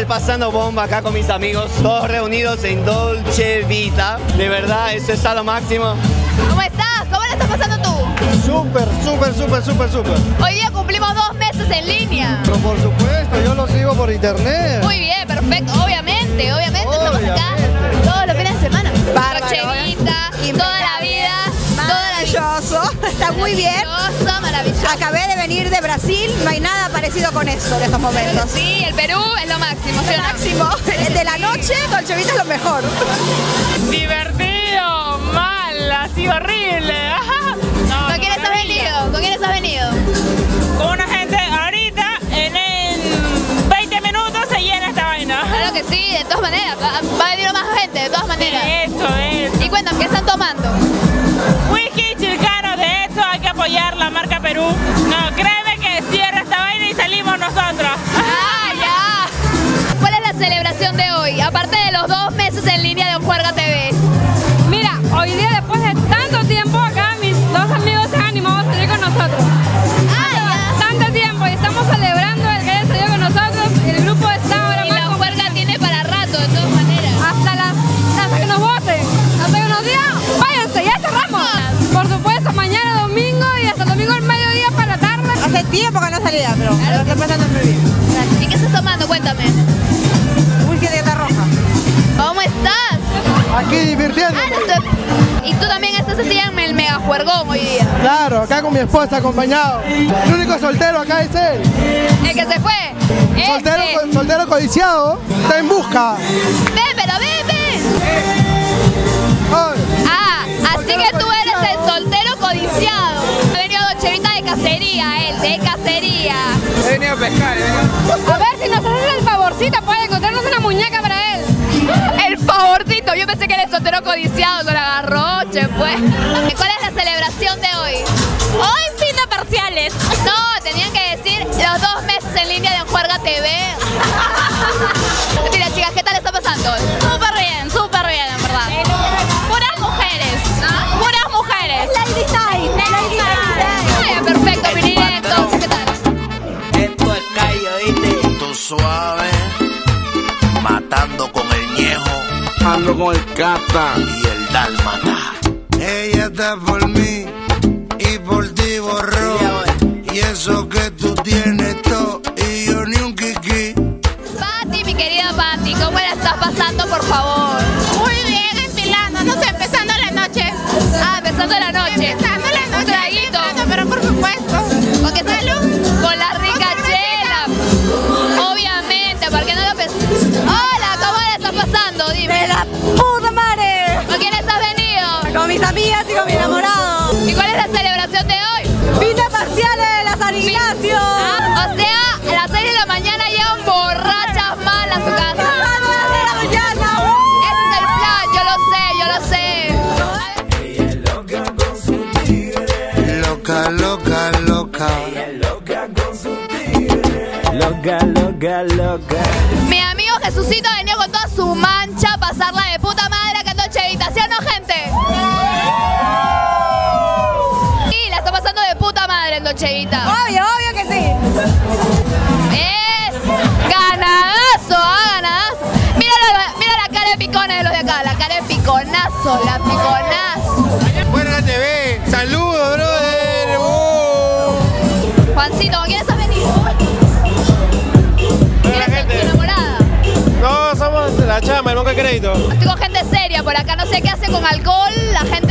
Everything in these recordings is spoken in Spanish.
estoy pasando bomba acá con mis amigos, todos reunidos en Dolce Vita. De verdad, eso está lo máximo. ¿Cómo estás? ¿Cómo la estás pasando tú? Súper, súper, súper, súper, súper. Hoy día cumplimos dos meses en línea. Pero por supuesto, yo lo sigo por internet. Muy bien, perfecto. Obviamente, obviamente estamos acá todos los fines de semana. Toda la toda está muy bien. Maravilloso, maravilloso. Acabé de venir de Brasil, no hay nada parecido con esto en estos momentos. Sí, el Perú es lo máximo. ¿sí o El no? máximo, de la noche, Dolce Vita es lo mejor. Divertido, mal, así horrible. No, ¿Con quiénes has venido? ¿Con quiénes has venido? Con una gente ahorita, en, en 20 minutos se llena esta vaina. Claro que sí, de todas maneras. Va va a venir más gente, de todas maneras. Aparte de los dos meses en línea de Juerga TV. Mira, hoy día después de tanto tiempo acá, mis dos amigos se han animado a salir con nosotros. ¡Ah, Tanto tiempo y estamos celebrando el que haya salido con nosotros. El grupo está ahora! Y más la con- juerga tiene para rato, de todas maneras. hasta las hasta que nos voten, hasta que nos digan, váyanse, ya cerramos. Por supuesto, mañana domingo y hasta el domingo al mediodía para la tarde. Hace tiempo que no salía, pero Claro lo estoy pasando muy bien. ¿Y qué estás tomando? Cuéntame. Whisky de gata roja. Aquí divirtiéndome. Ah, no Y tú también estás así en el mega juergón hoy día. Claro, acá con mi esposa acompañado. El único soltero acá es él. El que se fue. Soltero, Este. soltero codiciado. Está en busca. Ven, pero ven, ven. Ay, Ah, así que tú eres el soltero codiciado. Ha venido Dolce Vita de cacería, él, de cacería. He venido a pescar, he venido A ver que el soltero codiciado con agarroche, pues. ¿Cuál es la celebración de hoy? Hoy fin de parciales. No, tenían que decir los dos meses en línea de Enjuerga TV. Mira, chicas, ¿qué tal está pasando? Súper bien, súper bien, en verdad. Puras mujeres. Puras mujeres. Lady Night, Lady Night. Ay, perfecto, mi entonces, ¿qué tal? Esto es calle, Tú suave, ando con el cata. y el dálmata. Ella está por mí y por ti borró. Y eso que tú tienes todo y yo ni un kiki. Pati, mi querida Pati, ¿cómo la estás pasando, por favor? Muy bien, enfilando, no sé, empezando la noche. Ah, empezando la noche. Empezando Con con mi enamorado. ¿Y cuál es la celebración de hoy? De parciales de la San Ignacio. Ah, o sea, a las 6 de la mañana llegan borrachas mal a su casa. Ese es el plan, yo lo sé, yo lo sé. Loca, loca, loca. Loca, loca, loca. Mi amigo Jesucito venido con toda su mancha a pasarla de puta madre Vita. Obvio, obvio que sí. Es ganadazo, ah, ganadazo. Mira la, mira la cara de picones de los de acá, la cara de piconazo, la piconazo. Buena TV. Saludos, brother. Oh. Juancito, ¿con quiénes has venido? ¿Quién es tu enamorada? No, somos la chama, el banco de crédito. Estoy con gente seria por acá, no sé qué hace con alcohol, la gente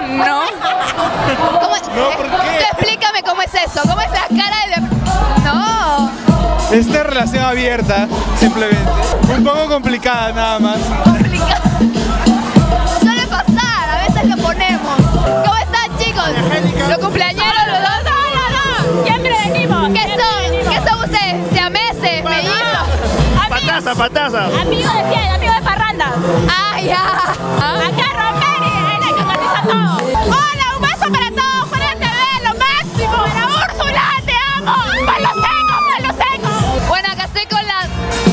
no, no. ¿Cómo, No, ¿por qué? Tú explícame cómo es eso, cómo es la cara de... No. Esta relación abierta, simplemente. Un poco complicada nada más. complicado. Suele pasar, a veces lo ponemos. ¿Cómo están, chicos? Los cumpleañeros, los dos. No, no, no, Siempre venimos. ¿Qué son? ¿Qué son ustedes? ¿Siameses? ¿Mellizos? Pataza, pataza. Amigo de fiel, amigo de parranda. ¡Ah, ya! Acá Romeri, es Hola, un beso para todos, para TV, lo máximo. Para Úrsula, te amo. Palo seco, palo seco. Bueno, acá estoy con la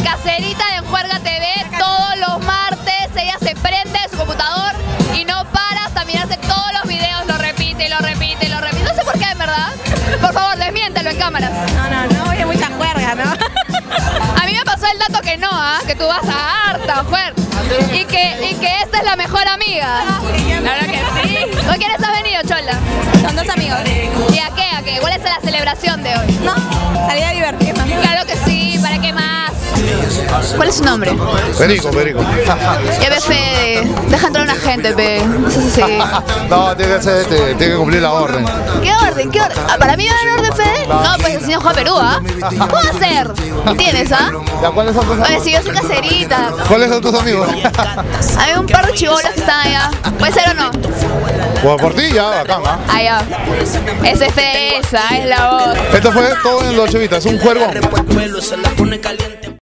caserita de Enjuerga TV. Todos los martes ella se prende de su computador y no para hasta mirarse todos los videos. Lo repite, lo repite, lo repite. No sé por qué, en verdad. Por favor, desmiéntelo en cámaras. No, no, no, oye, mucha juerga, ¿no? A mí me pasó el dato que no, ¿ah? que tú vas a harta, fuerte. Y que, y que esta es la mejor amiga. Claro que sí. ¿Con quiénes has venido, Chola? Son dos amigos. ¿Y a qué? ¿A qué? ¿Cuál es la celebración de hoy? No, salida a divertirnos. ¿Cuál es su nombre? Perico, Perico. Ya ve, Fede. Deja entrar una gente, pe. No si... Tiene que, ser, este, tiene que cumplir la orden. ¿Qué orden? ¿Qué orden? ¿Ah, ¿Para mí va a orden, Fede? No, pues el señor juega Perú, ¿ah? ¿Cómo va a ser? ¿Tienes, ah? ¿Ya cuáles son tus Oye, amigos? si yo soy caserita. ¿Cuáles son tus amigos? Hay un par de chibolos que están allá. ¿Puede ser o no? Pues por ti ya, bacán, ¿ah? Allá. Ese es esa es la voz. Esto fue todo en Dolce Vita, es un juego.